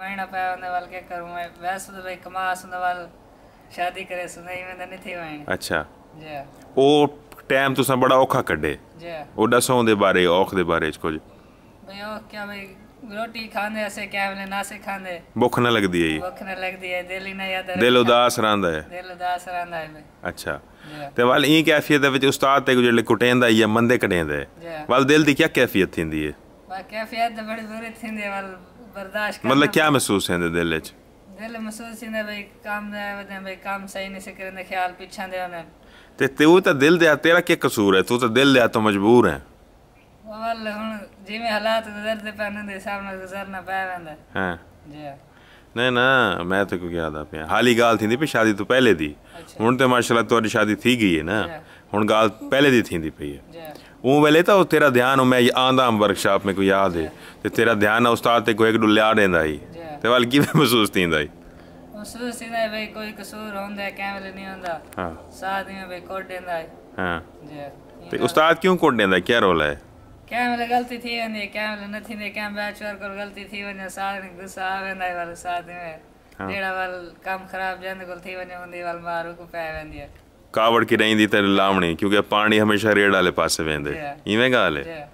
महीना पे होने वाल क्या करूं मैं वैसे तो भाई कमा सुनने वाल शादी करे सुने ही में तो नहीं थी वहीं ਅੱਛਾ जी ਉਹ ਟਾਈਮ ਤੁਸੀਂ ਬੜਾ ਔਖਾ ਕੱਢੇ जी ਉਹ ਦੱਸੋ ਦੇ ਬਾਰੇ ਔਖ ਦੇ ਬਾਰੇ ਚ ਕੁਝ भाई ओ क्या भाई रोटी खाने ऐसे क्या बोले नासे खाने ਭੁੱਖ ਨਾ ਲੱਗਦੀ ਹੈ भूख न लगती है दिल ही नहीं आता ਦਿਲ ਉਦਾਸ ਰਹਿੰਦਾ ਹੈ दिल उदास रहता है भाई ਅੱਛਾ जी ਤੇ ਵੱਲ ਇਹ ਕੈਫੀਅਤ ਦੇ ਵਿੱਚ ਉਸਤਾਦ ਤੇ ਜਿਹੜੇ ਕੁਟੇਂਦਾ ਜਾਂ ਮੰਦੇ ਕਟੇਂਦਾ जी ਵੱਲ ਦਿਲ ਦੀ ਕੀ ਕੈਫੀਅਤ ਥਿੰਦੀ ਹੈ बाकी कैफियत तो बड़ी बुरी थी वाल ਬਰਦਾਸ਼ਤ ਮਤਲਬ ਕੀ ਮਹਿਸੂਸ ਹੁੰਦਾ ਦਿਲ ਵਿੱਚ ਦਿਲ ਮਹਿਸੂਸ ਹੁੰਦਾ ਬਈ ਕੰਮ ਦਾ ਵਦਨ ਬਈ ਕੰਮ ਸਹੀ ਨਹੀਂ ਸੇ ਕਰਨ ਖਿਆਲ ਪਿੱਛਾਂ ਦੇ ਉਹਨੇ ਤੇ ਤੂੰ ਤਾਂ ਦਿਲ ਦੇ ਤੇਰਾ ਕੀ ਕਸੂਰ ਹੈ ਤੂੰ ਤਾਂ ਦਿਲ ਦੇ ਤੋਂ ਮਜਬੂਰ ਹੈ ਵੱਲ ਹੁਣ ਜਿਵੇਂ ਹਾਲਾਤ ਗੁਜ਼ਰਦੇ ਪੈਣ ਦੇ ਹਿਸਾਬ ਨਾਲ ਗੁਜ਼ਰਨਾ ਪੈ ਜਾਂਦਾ ਹਾਂ ਜੀ ਨਹੀਂ ਨਾ ਮੈਂ ਤਾਂ ਕੋਈ ਯਾਦ ਪਿਆ ਹਾਲੀ ਗੱਲ ਥੀਂਦੀ ਪਈ ਸ਼ਾਦੀ ਤੋਂ ਪਹਿਲੇ ਦੀ ਹੁਣ ਤੇ ਮਾਸ਼ਾਅੱਲਾ ਤੁਹਾਡੀ ਸ਼ਾਦੀ ਥੀ ਗਈ ਹੈ ਨਾ ਹੁਣ गाल पहले दी थींदी पई आहे उहो वेले त तेरा ध्यानु मैं आंदा हुअमि वर्कशॉप में कोई यादि है ते तेरा ध्यानु आहे उस्ताद ते कोई हिकु ॾुल्या ॾींदा ई ते वाल कीअं महसूसु थींदा ई महसूसु थींदा आहे भई कोई कसूर हूंदा आहे कंहिं वेले न हूंदा हा साथ में भई कोड ॾींदा आहे हा ते उस्ताद क्यों कोड ॾींदा आहे क्या रोल आहे कंहिं वेले ग़लती थी वेंदी आहे कंहिं वेले न थींदी आहे कंहिं बैच वर्क और ग़लती थी वञे साथ में गुस्सा आ वेंदा आहे वाल साथ में जहिड़ा वाल कमु ख़राब जंद कोल थी वञे हूंदी वाल मारू को पए वेंदी आहे ਕਾਵੜ ਕੀ ਰਹਿੰਦੀ ਤੇ ਲਾਵਣੀ ਕਿਉਂਕਿ ਪਾਣੀ ਹਮੇਸ਼ਾ ਰੇੜ ਵਾਲੇ ਪਾਸੇ ਵੇਂਦੇ। ਇਵੇਂ ਗੱਲ ਹੈ।